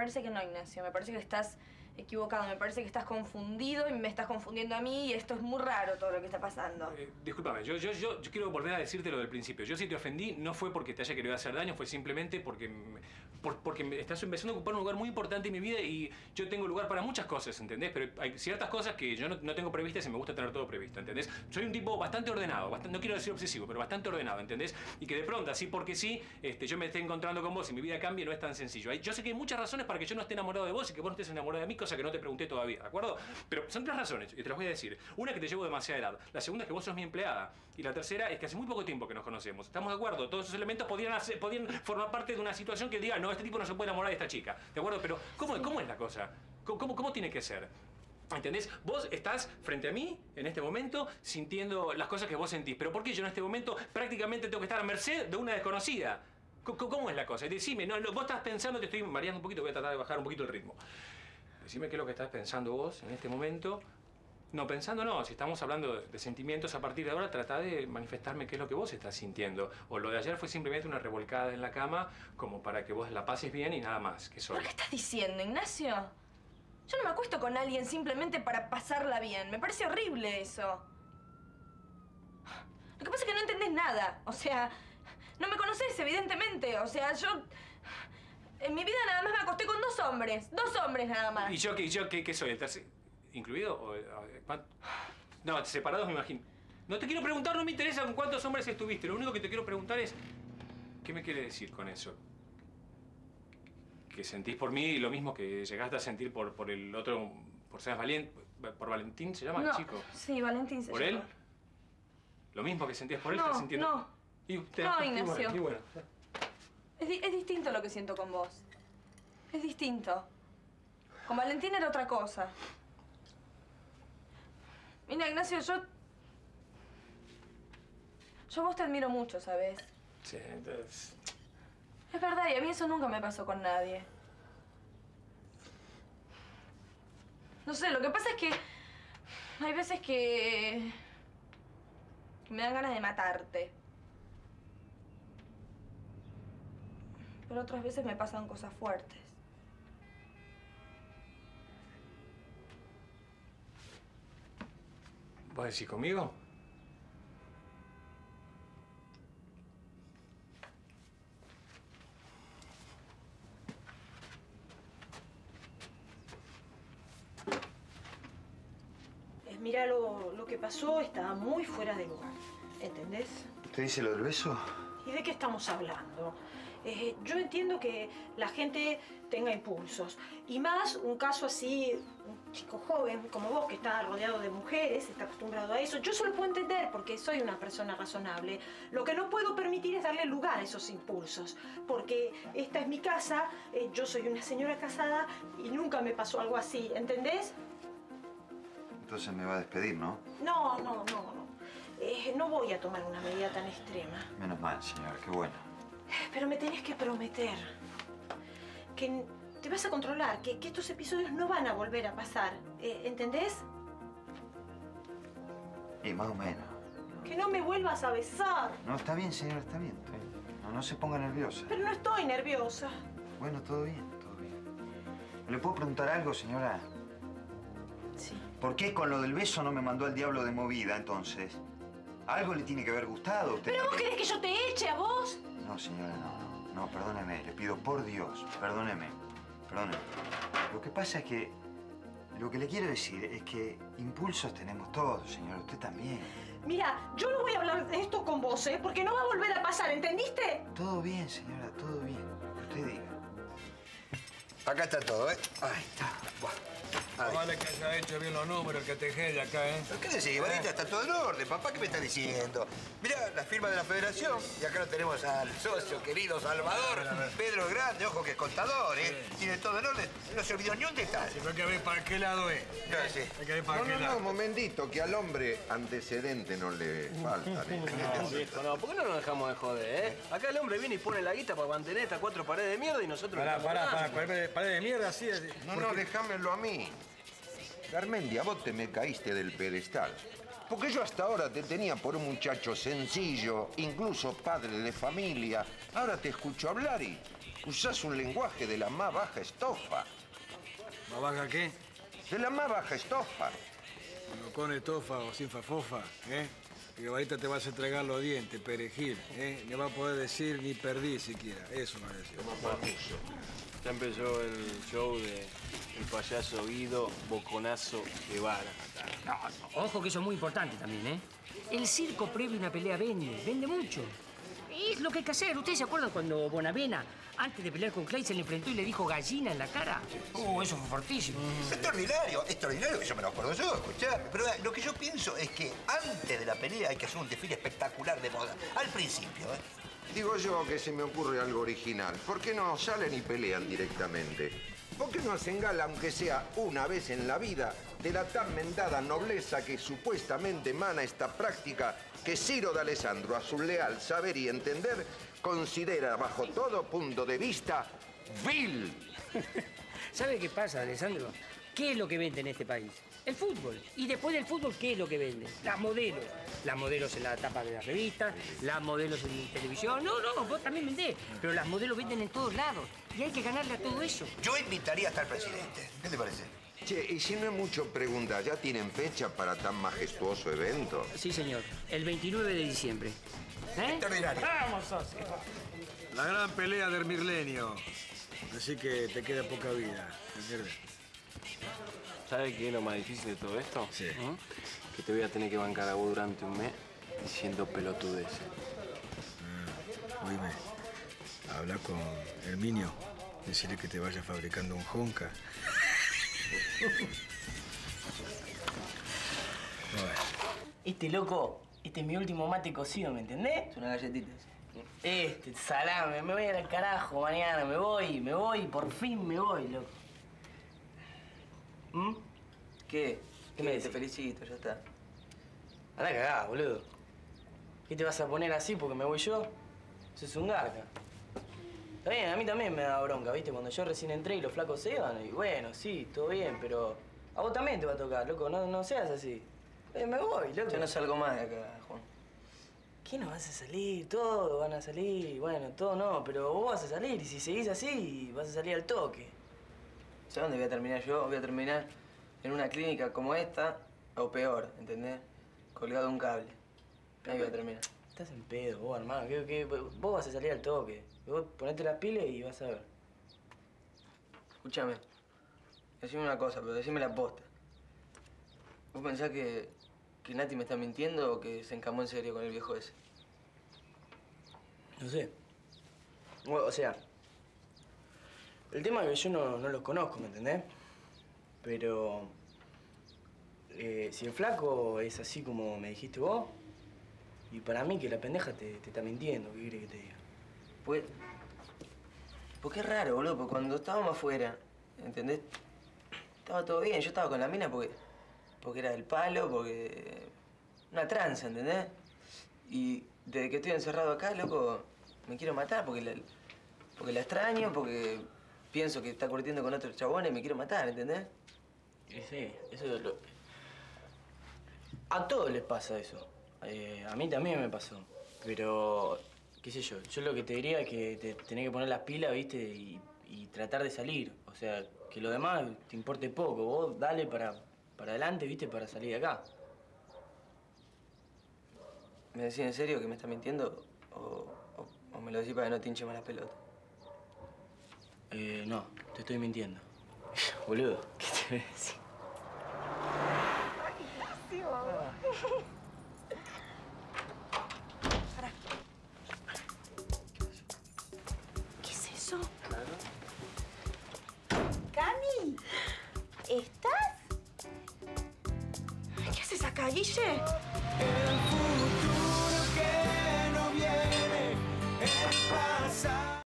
parece que no, Ignacio. Me parece que estás equivocado. Me parece que estás confundido y me estás confundiendo a mí y esto es muy raro todo lo que está pasando. Eh, discúlpame, yo, yo, yo, quiero volver a decirte lo del principio. Yo si te ofendí no fue porque te haya querido hacer daño, fue simplemente porque, porque me estás empezando a ocupar un lugar muy importante en mi vida y yo tengo lugar para muchas cosas, ¿entendés? Pero hay ciertas cosas que yo no, tengo previstas y me gusta tener todo previsto, ¿entendés? Soy un tipo bastante ordenado, bastante- no quiero decir obsesivo, pero bastante ordenado, ¿entendés? Y que de pronto, así porque sí, este, yo me esté encontrando con vos y mi vida cambie no es tan sencillo. Yo sé que hay muchas razones para que yo no esté enamorado de vos y que vos no estés enamorado de mí, cosa que no te pregunté todavía, ¿de acuerdo? Pero son tres razones, y te las voy a decir. Una, que te llevo demasiada edad. La segunda es que vos sos mi empleada. Y la tercera es que hace muy poco tiempo que nos conocemos. ¿Estamos de acuerdo? Todos esos elementos podrían, hacer- formar parte de una situación que diga, no, este tipo no se puede enamorar de esta chica. ¿De acuerdo? Pero, ¿cómo, cómo es la cosa? ¿Cómo, cómo, cómo tiene que ser? ¿Entendés? Vos estás frente a mí en este momento sintiendo las cosas que vos sentís. Pero ¿por qué yo en este momento prácticamente tengo que estar a merced de una desconocida? ¿Cómo es la cosa? Decime, no, no, vos estás pensando, te estoy mareando un poquito, voy a tratar de bajar un poquito el ritmo. Decime qué es lo que estás pensando vos en este momento. No, pensando no, si estamos hablando de, sentimientos a partir de ahora, trata de manifestarme qué es lo que vos estás sintiendo. O lo de ayer fue simplemente una revolcada en la cama como para que vos la pases bien y nada más, que soy. ¿Pero qué estás diciendo, Ignacio? Yo no me acuesto con alguien simplemente para pasarla bien. Me parece horrible eso. Lo que pasa es que no entendés nada. O sea, no me conoces, evidentemente. O sea, yo... En mi vida nada más me acosté con dos hombres. Dos hombres nada más. ¿Y yo qué, yo qué, qué soy? ¿El tercer? ¿Incluido? O, a ver, cuán- No, separados me imagino. No te quiero preguntar, no me interesa con cuántos hombres estuviste. Lo único que te quiero preguntar es, ¿qué me quiere decir con eso? ¿Que sentís por mí lo mismo que llegaste a sentir por, por el otro, por Sebas Valien, por Valentín se llama, no. chico? Sí, Valentín se ¿Por llama. él? ¿Lo mismo que sentías por él? No, ¿Estás sintiendo? no. Y usted, No, Ignacio. bueno, y bueno. Es, di- es distinto lo que siento con vos. Es distinto. Con Valentín era otra cosa. Mira, Ignacio, yo... Yo a vos te admiro mucho, ¿sabes? Sí, entonces... Es verdad, y a mí eso nunca me pasó con nadie. No sé, lo que pasa es que... Hay veces que... que me dan ganas de matarte. Pero otras veces me pasan cosas fuertes. ¿Vos decís conmigo? Eh, mira, lo, lo que pasó estaba muy fuera de lugar. ¿Entendés? ¿Usted dice lo del beso? ¿Y de qué estamos hablando? Eh, yo entiendo que la gente tenga impulsos. Y más un caso así, un chico joven como vos que está rodeado de mujeres, está acostumbrado a eso. Yo eso lo puedo entender porque soy una persona razonable. Lo que no puedo permitir es darle lugar a esos impulsos. Porque esta es mi casa, eh, yo soy una señora casada y nunca me pasó algo así. ¿Entendés? Entonces me va a despedir, ¿no? No, no, no, no. Eh, no voy a tomar una medida tan extrema. Menos mal, señora, qué bueno. Pero me tenés que prometer que te vas a controlar, que, que estos episodios no van a volver a pasar. eh, ¿Entendés? Y más o menos. Que no me vuelvas a besar. No, está bien, señora, está bien. está bien. No, no se ponga nerviosa. Pero no estoy nerviosa. Bueno, todo bien, todo bien. ¿Le puedo preguntar algo, señora? Sí. ¿Por qué con lo del beso no me mandó al diablo de movida, entonces? Algo le tiene que haber gustado a usted. ¿Pero vos querés que yo te eche a vos? No, señora, no, no. No, perdóneme. Le pido por Dios, perdóneme. Perdóneme. Lo que pasa es que... Lo que le quiero decir es que impulsos tenemos todos, señora. Usted también. Mira, yo no voy a hablar de esto con vos, ¿eh? Porque no va a volver a pasar, ¿entendiste? Todo bien, señora, todo bien. Usted diga. Acá está todo, ¿eh? Ahí está. Buah. Ahí. Vale que haya hecho bien los números que tejé de acá, ¿eh? ¿Pero qué decís, Varita? Está todo en orden, papá. ¿Qué me está diciendo? Mirá, la firma de la federación. Y acá lo tenemos al socio querido Salvador. Pedro el Grande, ojo que es contador, ¿eh? Tiene todo en orden. No se olvidó ni un detalle. Pero hay que ver para qué lado es. No, sí. Hay que ver para No, qué no, no, lado. un momentito, que al hombre antecedente no le falta. No, viejo, no, ¿por qué no nos dejamos de joder, eh? Acá el hombre viene y pone la guita para mantener estas cuatro paredes de mierda y nosotros... Pará, pará, pará, dando. pared, pared de mierda así. así. No, no, déjamelo a mí. Garmendia, vos te me caíste del pedestal. Porque yo hasta ahora te tenía por un muchacho sencillo, incluso padre de familia. Ahora te escucho hablar y Usás un lenguaje de la más baja estofa. ¿Más baja qué? De la más baja estofa. No con estofa o sin fafofa, ¿eh? Y ahorita te vas a entregar los dientes, perejil, ¿eh? Ni va a poder decir ni perdí siquiera. Eso me decía. Ya empezó el show de el payaso Guido Boconazo Guevara. No, no, ojo que eso es muy importante también, ¿eh? El circo previo a una pelea vende, vende mucho. Y es lo que hay que hacer. ¿Ustedes se acuerdan cuando Bonavena, antes de pelear con Clay, se le enfrentó y le dijo gallina en la cara? Oh, eso fue fortísimo. Extraordinario, extraordinario que yo me lo acuerdo yo, escuchame. Pero eh, lo que yo pienso es que antes de la pelea hay que hacer un desfile espectacular de moda. Al principio, ¿eh? Digo yo que se me ocurre algo original. ¿Por qué no salen y pelean directamente? ¿Por qué no hacen gala, aunque sea una vez en la vida, de la tan mendada nobleza que supuestamente emana esta práctica que Ciro de Alessandro, a su leal saber y entender, considera bajo todo punto de vista vil? ¿Sabe qué pasa, Alessandro? ¿Qué es lo que vende en este país? El fútbol. Y después del fútbol, ¿qué es lo que vende? Las modelos. Las modelos en la tapa de las revistas, las modelos en televisión. No, no, vos también vendés. Pero las modelos venden en todos lados. Y hay que ganarle a todo eso. Yo invitaría hasta al presidente. ¿Qué te parece? Che, y si no es mucho pregunta, ¿ya tienen fecha para tan majestuoso evento? Sí, señor. El 29 de diciembre. ¿Eh? Extraordinario. Vamos, socio. La gran pelea del milenio. Así que te queda poca vida, ¿entiendes? ¿Sabes qué es lo más difícil de todo esto? Sí. ¿Mm? Que te voy a tener que bancar a vos durante un mes diciendo pelotudeces. Oíme, habla con Herminio. Decirle que te vaya fabricando un Honka. Bueno, Este loco, este es mi último mate cocido, ¿me entendés? Es una galletita. Este, salame, me voy al carajo mañana, me voy, me voy, por fin me voy, loco. ¿Mm? ¿Qué? ¿Qué me Te decís? felicito, ya está. Anda cagá, boludo. ¿Qué te vas a poner así porque me voy yo? Eso es un garca. Está bien, a mí también me da bronca, ¿viste? Cuando yo recién entré y los flacos se iban, y bueno, sí, todo bien, pero a vos también te va a tocar, loco, no, no seas así. Eh, me voy, loco. Yo no salgo más de acá, Juan. ¿Qué no vas a salir? Todos van a salir, bueno, todo no, pero vos vas a salir y si seguís así, vas a salir al toque. ¿Sabes dónde voy a terminar yo? Voy a terminar en una clínica como esta, o peor, ¿entendés? Colgado de un cable. Ahí voy a terminar. Estás en pedo, vos, hermano. ¿qué, qué? Vos vas a salir al toque. Vos ponete las pilas y vas a ver. Escúchame. Decime una cosa, pero decime la posta. ¿Vos pensás que, que Nati me está mintiendo o que se encamó en serio con el viejo ese? No sé. O sea, el tema es que yo no, los conozco, ¿me entendés? Pero eh, si el flaco es así como me dijiste vos, y para mí que la pendeja te, está mintiendo, ¿qué querés que te diga? Pues. Porque es raro, boludo, porque cuando estábamos afuera, ¿entendés? Estaba todo bien, yo estaba con la mina porque. porque era del palo, porque. una tranza, ¿entendés? Y desde que estoy encerrado acá, loco, me quiero matar porque la, porque la extraño, porque pienso que está curtiendo con otros chabones y me quiero matar, ¿entendés? Sí, sí, eso es lo... A todos les pasa eso. Eh, a mí también me pasó. Pero, qué sé yo, yo lo que te diría es que te tenés que poner las pilas, ¿viste? Y, y tratar de salir. O sea, que lo demás te importe poco. Vos dale para, para adelante, ¿viste? Para salir de acá. ¿Me decís en serio que me está mintiendo? ¿O, o- o me lo decís para que no te hinche más la pelota? Eh, no, te estoy mintiendo. Boludo, ¿qué te voy a decir? ¿Qué es eso? ¡Cami! ¿Estás? ¿Qué haces acá, Guille? El